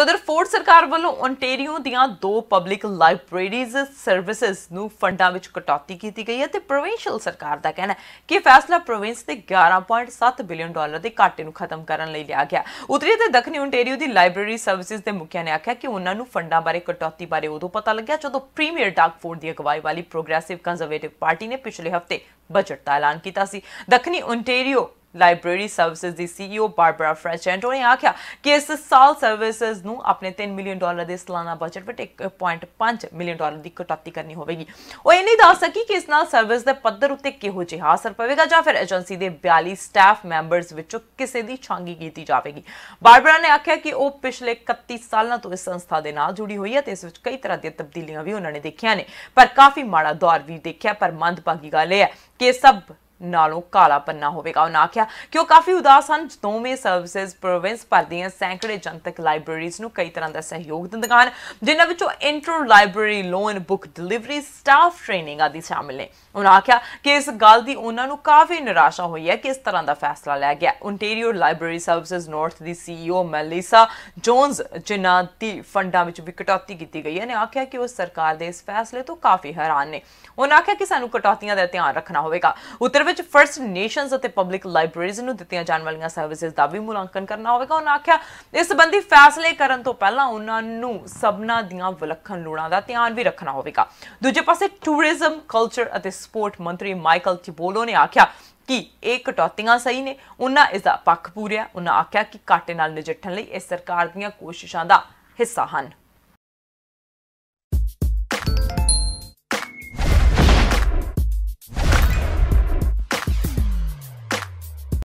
ਤੇ ਉਧਰ ਫੋਰਡ ਸਰਕਾਰ ਵੱਲੋਂ ਓਨਟਾਰੀਓ ਦੀਆਂ ਦੋ ਪਬਲਿਕ ਲਾਇਬ੍ਰੇਰੀਜ਼ ਸਰਵਿਸਿਜ਼ ਨੂੰ ਫੰਡਾਂ ਵਿੱਚ ਕਟੌਤੀ ਕੀਤੀ ਗਈ ਹੈ ਤੇ ਪ੍ਰੋਵਿੰਸ਼ੀਅਲ ਸਰਕਾਰ ਦਾ ਕਹਿਣਾ ਹੈ ਕਿ ਫੈਸਲਾ ਪ੍ਰੋਵਿੰਸ ਦੇ 11.7 ਬਿਲੀਅਨ ਡਾਲਰ ਦੇ ਘਾਟੇ ਨੂੰ ਖਤਮ ਕਰਨ ਲਈ ਲਿਆ ਗਿਆ। ਉਤਰੀ ਤੇ ਦੱਖਣੀ ਓਨਟਾਰੀਓ ਦੀ ਲਾਇਬ੍ਰੇਰੀ ਸਰਵਿਸਿਜ਼ ਦੇ ਮੁਖੀਆ ਨੇ ਆਖਿਆ ਕਿ ਉਹਨਾਂ ਨੂੰ ਫੰਡਾਂ ਬਾਰੇ ਕਟੌਤੀ ਬਾਰੇ ਉਦੋਂ ਪਤਾ ਲੱਗਿਆ ਜਦੋਂ ਪ੍ਰੀਮੀਅਰ ਡਾਕ ਫੋਰਡ ਦੀ ਅਗਵਾਈ ਵਾਲੀ ਪ੍ਰੋਗਰੈਸਿਵ ਕੰਜ਼ਰਵੇਟਿਵ ਪਾਰਟੀ ਨੇ ਪਿਛਲੇ ਹਫ਼ਤੇ ਬਜਟ ਦਾ ਐਲਾਨ ਕੀਤਾ ਸੀ। ਦੱਖਣੀ ਓਨਟਾਰੀਓ ਲਾਇਬ੍ਰੇਰੀ ਸਰਵਿਸਿਜ਼ ਦੀ ਸੀਈਓ ਬਾਰਬਰਾ ਫ੍ਰੈਚੈਂਟੋ ਨੇ ਆਖਿਆ ਕਿ ਇਸ ਸਾਲ ਸਰਵਿਸਿਜ਼ ਨੂੰ ਆਪਣੇ 3 ਮਿਲੀਅਨ ਡਾਲਰ ਦੇ ਸਾਲਾਨਾ ਬਜਟ ਵਿੱਚ 1.5 ਮਿਲੀਅਨ ਡਾਲਰ ਦੀ ਕਟੌਤੀ ਕਰਨੀ ਹੋਵੇਗੀ। ਉਹ ਇਹ ਨਹੀਂ ਦੱਸ ਸਕੀ ਕਿ ਇਸ ਨਾਲ ਸਰਵਿਸ ਦੇ ਪੱਧਰ ਉੱਤੇ ਕਿਹੋ ਜਿਹਾ ਅਸਰ ਪਵੇਗਾ ਜਾਂ ਫਿਰ ਏਜੰਸੀ ਦੇ 42 ਸਟਾਫ ਮੈਂਬਰਸ ਵਿੱਚੋਂ ਕਿਸੇ ਦੀ ਛਾਂਗੀ ਕੀਤੀ ਜਾਵੇਗੀ। ਬਾਰਬਰਾ ਨੇ ਆਖਿਆ ਕਿ ਉਹ ਪਿਛਲੇ 31 ਸਾਲਾਂ ਤੋਂ ਇਸ ਸੰਸਥਾ ਦੇ ਨਾਲ ਜੁੜੀ ਹੋਈ ਹੈ ਤੇ ਇਸ ਵਿੱਚ ਕਈ ਤਰ੍ਹਾਂ ਦੀਆਂ ਤਬਦੀਲੀਆਂ ਵੀ ਉਹਨਾਂ ਨੇ ਦੇਖੀਆਂ ਨੇ। ਪਰ ਕਾਫੀ ਮਾੜਾ ਦੌਰ ਵੀ ਦੇਖਿਆ, ਪਰ ਮੰਦਭਾਗੀ ਗੱਲ ਇਹ ਹੈ ਕਿ ਸਭ ਨਾਲੋਂ ਕਾਲਾ ਪੰਨਾ ਹੋਵੇਗਾ। ਉਹਨਾਂ ਆਖਿਆ ਕਿ ਉਹ ਕਾਫੀ ਉਦਾਸ ਹਨ। ਦੋਵੇਂ ਸਰਵਿਸਿਜ਼ ਪ੍ਰੋਵਿੰਸ ਭਰ ਦੀਆਂ ਸੈਂਕੜੇ ਜਨਤਕ ਲਾਇਬ੍ਰੇਰੀਜ਼ ਨੂੰ ਕਈ ਤਰ੍ਹਾਂ ਦਾ ਸਹਿਯੋਗ ਦਿੰਦੀਆਂ ਹਨ, ਜਿਨ੍ਹਾਂ ਵਿੱਚੋਂ inter library loan book delivery staff training ਆਦਿ ਸ਼ਾਮਿਲ ਨੇ। ਉਹਨਾਂ ਆਖਿਆ ਕਿ ਇਸ ਗੱਲ ਦੀ ਉਹਨਾਂ ਨੂੰ ਕਾਫੀ ਨਿਰਾਸ਼ਾ ਹੋਈ ਹੈ ਕਿ ਇਸ ਤਰ੍ਹਾਂ ਦਾ ਫੈਸਲਾ ਲਿਆ ਗਿਆ। ਓਨਟਾਰੀਓ ਲਾਇਬ੍ਰੇਰੀ ਸਰਵਿਸਿਜ਼ ਨਾਰਥ ਦੀ ਸੀਈਓ ਮੈਲੀਸਾ ਜੋਨਸ ਜਿਨ੍ਹਾਂ ਦੀ ਫੰਡਾਂ ਵਿੱਚ ਵੀ ਕਟੌਤੀ ਕੀਤੀ ਗਈ ਹੈ, ਨੇ ਆਖਿਆ ਕਿ ਉਹ ਸਰਕਾਰ ਦੇ ਇਸ ਫੈਸਲੇ ਤੋਂ ਕਾਫੀ ਹੈਰਾਨ ਨੇ। ਉਹਨਾਂ ਆਖਿਆ ਕਿ ਸਾਨੂੰ ਕਟੌਤੀਆਂ ਦਾ ਧਿਆਨ ਰੱਖਣਾ ਹੋਵੇਗਾ। ਉੱਤਰ ਵਿੱਚ ਫਰਸਟ ਨੇਸ਼ਨਸ ਅਤੇ ਪਬਲਿਕ ਲਾਇਬ੍ਰੇਰੀਜ਼ ਨੂੰ ਦਿੱਤੀਆਂ ਜਾਣ ਵਾਲੀਆਂ ਸਰਵਿਸਿਜ਼ ਦਾ ਵੀ ਮੁਲਾਂਕਣ ਕਰਨਾ ਹੋਵੇਗਾ। ਉਹਨਾਂ ਆਖਿਆ, ਇਸ ਸੰਬੰਧੀ ਫੈਸਲੇ ਕਰਨ ਤੋਂ ਪਹਿਲਾਂ ਉਹਨਾਂ ਨੂੰ ਸਭਨਾ ਦੀਆਂ ਵਿਲੱਖਣ ਲੋੜਾਂ ਦਾ ਧਿਆਨ ਵੀ ਰੱਖਣਾ ਹੋਵੇਗਾ। ਦੂਜੇ ਪਾਸੇ ਟੂਰਿਜ਼ਮ ਕਲਚਰ ਅਤੇ ਸਪੋਰਟ ਮੰਤਰੀ ਮਾਈਕਲ ਟਿਬੋਲੋ ਨੇ ਆਖਿਆ ਕਿ ਇਹ ਕਟੌਤੀਆਂ ਸਹੀ ਨੇ। ਉਹਨਾਂ ਇਸ ਦਾ ਪੱਖ ਪੂਰਿਆ। ਉਹਨਾਂ ਆਖਿਆ ਕਿ ਘਾਟੇ ਨਾਲ ਨਜਿੱਠਣ ਲਈ ਇਹ ਸਰਕਾਰ ਦੀਆਂ ਕੋਸ਼ਿਸ਼ਾਂ ਦਾ ਹਿੱਸਾ ਹਨ।